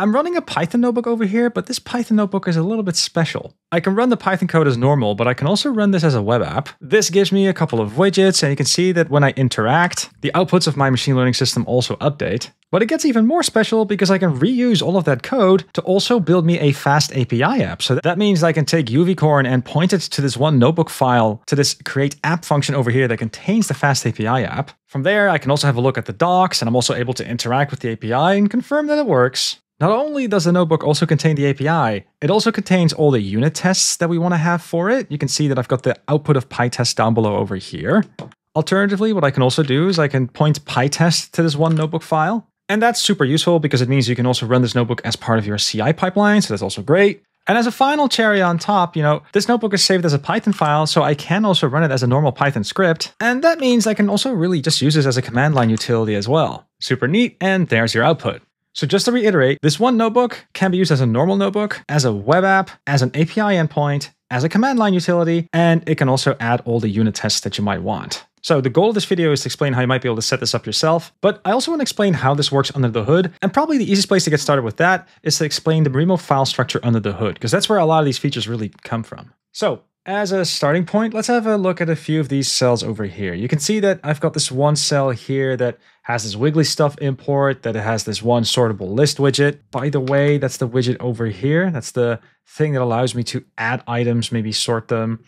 I'm running a Python notebook over here, but this Python notebook is a little bit special. I can run the Python code as normal, but I can also run this as a web app. This gives me a couple of widgets, and you can see that when I interact, the outputs of my machine learning system also update. But it gets even more special because I can reuse all of that code to also build me a FastAPI app. So that means I can take uvicorn and point it to this one notebook file to this create app function over here that contains the FastAPI app. From there, I can also have a look at the docs and I'm also able to interact with the API and confirm that it works. Not only does the notebook also contain the API, it also contains all the unit tests that we want to have for it. You can see that I've got the output of PyTest down below over here. Alternatively, what I can also do is I can point PyTest to this one notebook file. And that's super useful because it means you can also run this notebook as part of your CI pipeline, so that's also great. And as a final cherry on top, you know, this notebook is saved as a Python file, so I can also run it as a normal Python script. And that means I can also really just use this as a command line utility as well. Super neat, and there's your output. So just to reiterate, this one notebook can be used as a normal notebook, as a web app, as an API endpoint, as a command line utility, and it can also add all the unit tests that you might want. So the goal of this video is to explain how you might be able to set this up yourself, but I also want to explain how this works under the hood, and probably the easiest place to get started with that is to explain the Marimo file structure under the hood, because that's where a lot of these features really come from. So as a starting point, let's have a look at a few of these cells over here. You can see that I've got this one cell here that has this wigglystuff import, that it has this one sortable list widget. By the way, that's the widget over here. That's the thing that allows me to add items, maybe sort them,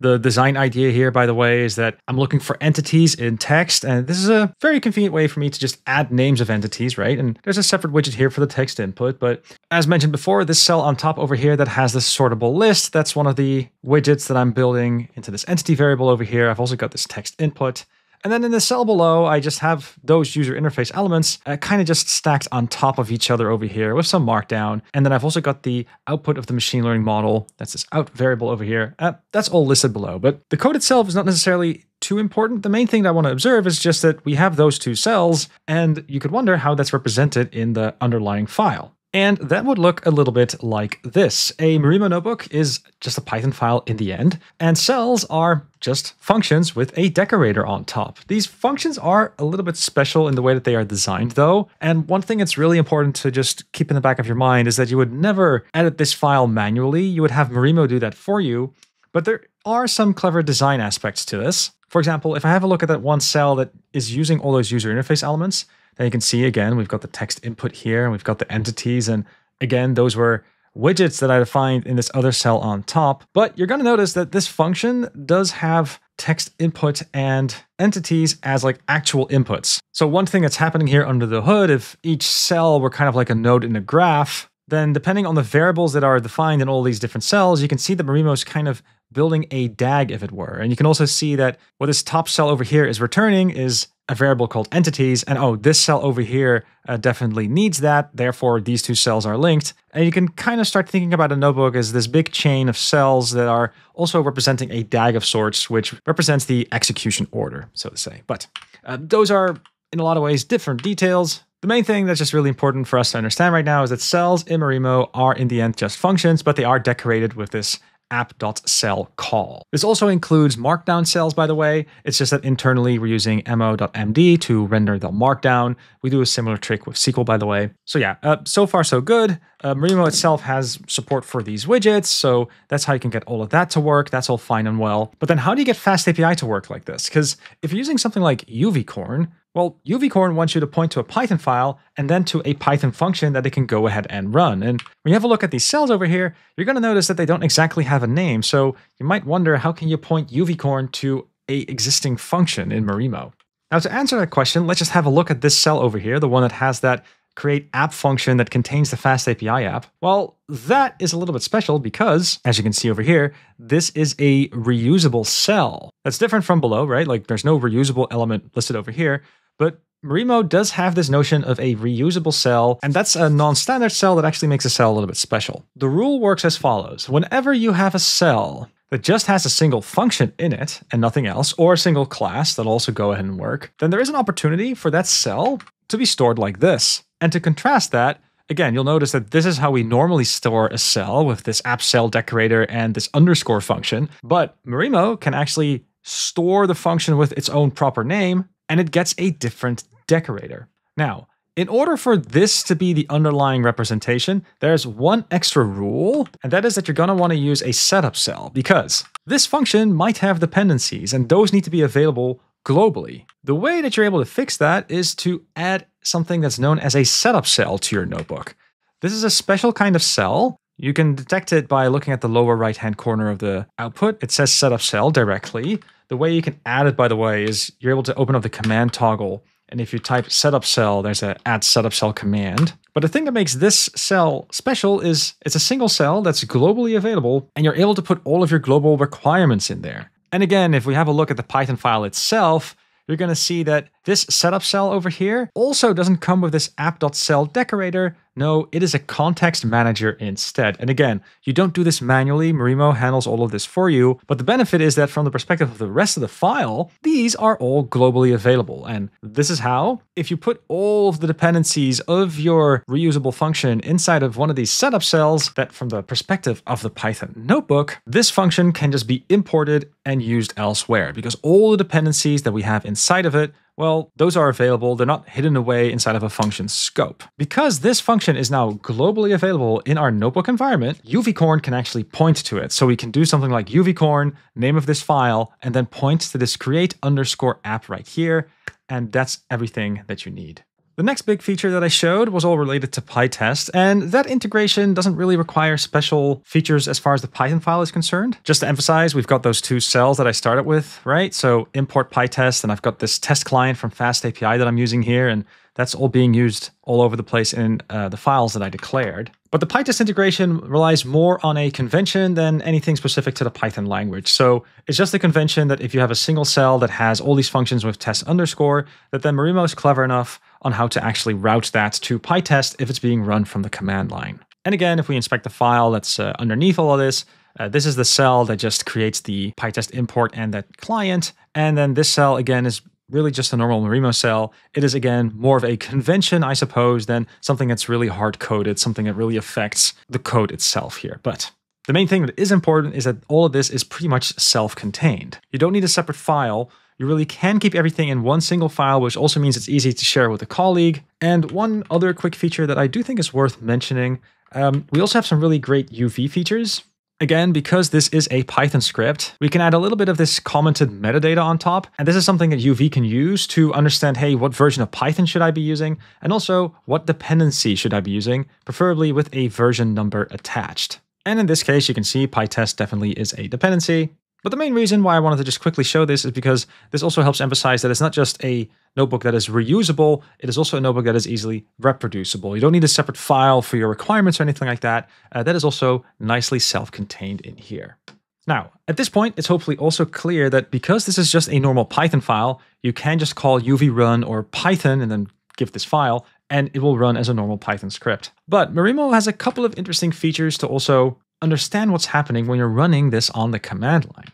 the design idea here, by the way, is that I'm looking for entities in text, and this is a very convenient way for me to just add names of entities, right? And there's a separate widget here for the text input, but as mentioned before, this cell on top over here that has this sortable list, that's one of the widgets that I'm building into this entity variable over here. I've also got this text input. And then in the cell below, I just have those user interface elements uh, kind of just stacked on top of each other over here with some markdown. And then I've also got the output of the machine learning model. That's this out variable over here. Uh, that's all listed below. But the code itself is not necessarily too important. The main thing that I want to observe is just that we have those two cells, and you could wonder how that's represented in the underlying file. And that would look a little bit like this. A Marimo notebook is just a Python file in the end, and cells are just functions with a decorator on top. These functions are a little bit special in the way that they are designed though, and one thing that's really important to just keep in the back of your mind is that you would never edit this file manually, you would have Marimo do that for you, but there are some clever design aspects to this. For example, if I have a look at that one cell that is using all those user interface elements, then you can see again, we've got the text input here, and we've got the entities. And again, those were widgets that I defined in this other cell on top. But you're going to notice that this function does have text input and entities as like actual inputs. So one thing that's happening here under the hood, if each cell were kind of like a node in a graph, then depending on the variables that are defined in all these different cells, you can see that Marimo's kind of building a DAG, if it were. And you can also see that what this top cell over here is returning is a variable called entities. And oh, this cell over here uh, definitely needs that. Therefore, these two cells are linked. And you can kind of start thinking about a notebook as this big chain of cells that are also representing a DAG of sorts, which represents the execution order, so to say. But uh, those are, in a lot of ways, different details. The main thing that's just really important for us to understand right now is that cells in Marimo are in the end just functions, but they are decorated with this app.cell call. This also includes markdown cells, by the way. It's just that internally we're using mo.md to render the markdown. We do a similar trick with SQL, by the way. So yeah, uh, so far so good. Uh, Marimo itself has support for these widgets, so that's how you can get all of that to work. That's all fine and well. But then how do you get FastAPI to work like this? Because if you're using something like uvicorn, well, uvicorn wants you to point to a Python file and then to a Python function that it can go ahead and run. And when you have a look at these cells over here, you're going to notice that they don't exactly have a name. So you might wonder, how can you point uvicorn to a existing function in Marimo? Now to answer that question, let's just have a look at this cell over here, the one that has that create app function that contains the FastAPI app? Well, that is a little bit special because, as you can see over here, this is a reusable cell. That's different from below, right? Like there's no reusable element listed over here, but Marimo does have this notion of a reusable cell, and that's a non-standard cell that actually makes a cell a little bit special. The rule works as follows. Whenever you have a cell that just has a single function in it and nothing else, or a single class that'll also go ahead and work, then there is an opportunity for that cell to be stored like this. And to contrast that, again, you'll notice that this is how we normally store a cell with this app cell decorator and this underscore function. But Marimo can actually store the function with its own proper name, and it gets a different decorator. Now, In order for this to be the underlying representation, there's one extra rule, and that is that you're going to want to use a setup cell because this function might have dependencies, and those need to be available globally. The way that you're able to fix that is to add something that's known as a setup cell to your notebook. This is a special kind of cell. You can detect it by looking at the lower right hand corner of the output. It says setup cell directly. The way you can add it, by the way, is you're able to open up the command toggle and if you type setup cell, there's a add setup cell command. But the thing that makes this cell special is it's a single cell that's globally available, and you're able to put all of your global requirements in there. And again, if we have a look at the Python file itself, you're going to see that this setup cell over here also doesn't come with this app.cell decorator. No, it is a context manager instead. And again, you don't do this manually. Marimo handles all of this for you. But the benefit is that from the perspective of the rest of the file, these are all globally available. And this is how, if you put all of the dependencies of your reusable function inside of one of these setup cells, that from the perspective of the Python notebook, this function can just be imported and used elsewhere because all the dependencies that we have inside of it well, those are available. They're not hidden away inside of a function scope. Because this function is now globally available in our notebook environment, uvicorn can actually point to it. So we can do something like uvicorn, name of this file, and then point to this create underscore app right here. And that's everything that you need. The next big feature that I showed was all related to PyTest, and that integration doesn't really require special features as far as the Python file is concerned. Just to emphasize, we've got those two cells that I started with, right? So import PyTest, and I've got this test client from FastAPI that I'm using here, and that's all being used all over the place in uh, the files that I declared. But the PyTest integration relies more on a convention than anything specific to the Python language. So it's just a convention that if you have a single cell that has all these functions with test underscore, that then Marimo is clever enough on how to actually route that to PyTest if it's being run from the command line. And again, if we inspect the file that's uh, underneath all of this, uh, this is the cell that just creates the PyTest import and that client. And then this cell, again, is really just a normal Marimo cell. It is, again, more of a convention, I suppose, than something that's really hard coded, something that really affects the code itself here. But the main thing that is important is that all of this is pretty much self contained. You don't need a separate file you really can keep everything in one single file, which also means it's easy to share with a colleague. And one other quick feature that I do think is worth mentioning, um, we also have some really great UV features. Again, because this is a Python script, we can add a little bit of this commented metadata on top. And this is something that UV can use to understand, hey, what version of Python should I be using? And also, what dependency should I be using, preferably with a version number attached. And in this case, you can see PyTest definitely is a dependency. But the main reason why I wanted to just quickly show this is because this also helps emphasize that it's not just a notebook that is reusable, it is also a notebook that is easily reproducible. You don't need a separate file for your requirements or anything like that. Uh, that is also nicely self-contained in here. Now, at this point, it's hopefully also clear that because this is just a normal Python file, you can just call uv run or Python and then give this file, and it will run as a normal Python script. But Marimo has a couple of interesting features to also understand what's happening when you're running this on the command line.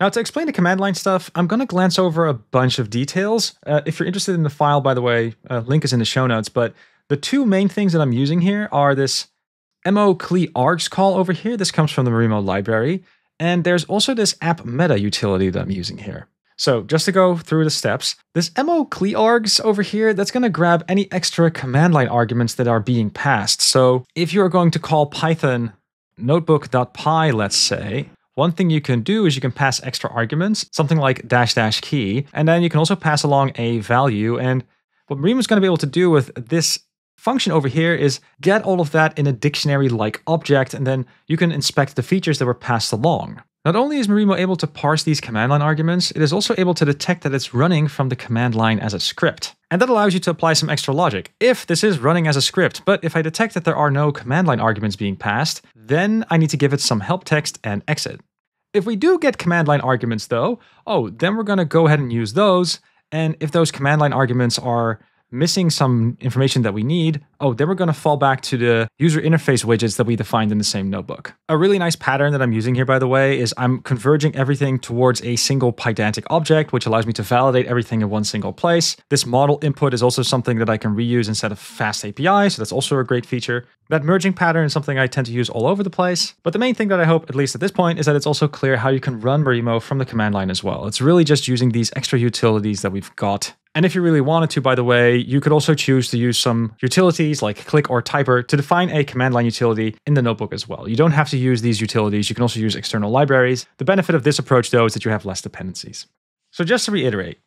Now, to explain the command line stuff, I'm going to glance over a bunch of details. Uh, if you're interested in the file, by the way, uh, link is in the show notes. But the two main things that I'm using here are this mo cli args call over here. This comes from the Marimo library. And there's also this app meta utility that I'm using here. So just to go through the steps, this mo cli args over here, that's going to grab any extra command line arguments that are being passed. So if you're going to call Python notebook.py, let's say, one thing you can do is you can pass extra arguments, something like dash dash key, and then you can also pass along a value. And what Marimo is going to be able to do with this function over here is get all of that in a dictionary-like object, and then you can inspect the features that were passed along. Not only is Marimo able to parse these command line arguments, it is also able to detect that it's running from the command line as a script. And that allows you to apply some extra logic. If this is running as a script, but if I detect that there are no command line arguments being passed, then I need to give it some help text and exit. If we do get command line arguments though, oh, then we're gonna go ahead and use those. And if those command line arguments are missing some information that we need, oh, then we're going to fall back to the user interface widgets that we defined in the same notebook. A really nice pattern that I'm using here, by the way, is I'm converging everything towards a single Pydantic object, which allows me to validate everything in one single place. This model input is also something that I can reuse instead of FastAPI, so that's also a great feature. That merging pattern is something I tend to use all over the place. But the main thing that I hope, at least at this point, is that it's also clear how you can run Marimo from the command line as well. It's really just using these extra utilities that we've got And if you really wanted to, by the way, you could also choose to use some utilities like Click or Typer to define a command line utility in the notebook as well. You don't have to use these utilities. You can also use external libraries. The benefit of this approach, though, is that you have less dependencies. So just to reiterate,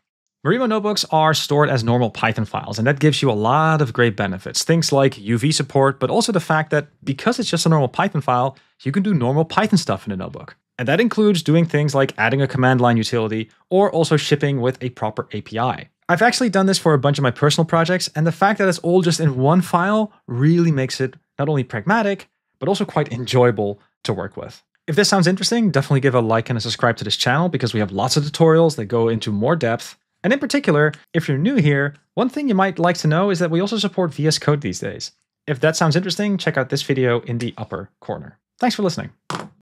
Marimo notebooks are stored as normal Python files, and that gives you a lot of great benefits. Things like UV support, but also the fact that because it's just a normal Python file, you can do normal Python stuff in a notebook. And that includes doing things like adding a command line utility or also shipping with a proper API. I've actually done this for a bunch of my personal projects, and the fact that it's all just in one file really makes it not only pragmatic, but also quite enjoyable to work with. If this sounds interesting, definitely give a like and a subscribe to this channel because we have lots of tutorials that go into more depth. And in particular, if you're new here, one thing you might like to know is that we also support VS Code these days. If that sounds interesting, check out this video in the upper corner. Thanks for listening.